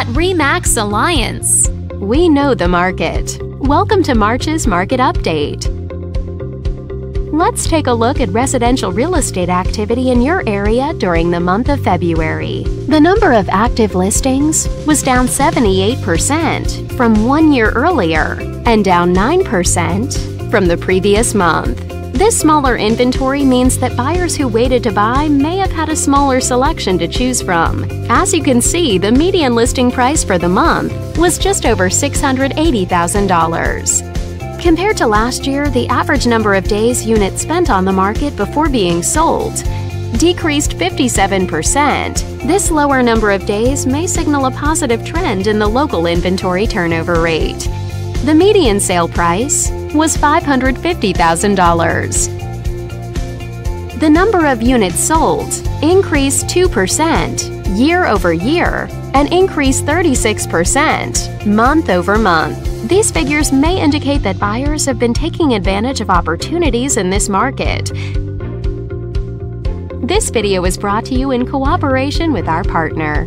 At REMAX Alliance, we know the market. Welcome to March's Market Update. Let's take a look at residential real estate activity in your area during the month of February. The number of active listings was down 78% from one year earlier and down 9% from the previous month. This smaller inventory means that buyers who waited to buy may have had a smaller selection to choose from. As you can see, the median listing price for the month was just over $680,000. Compared to last year, the average number of days units spent on the market before being sold decreased 57%. This lower number of days may signal a positive trend in the local inventory turnover rate. The median sale price was $550,000. The number of units sold increased 2% year over year and increased 36% month over month. These figures may indicate that buyers have been taking advantage of opportunities in this market. This video is brought to you in cooperation with our partner.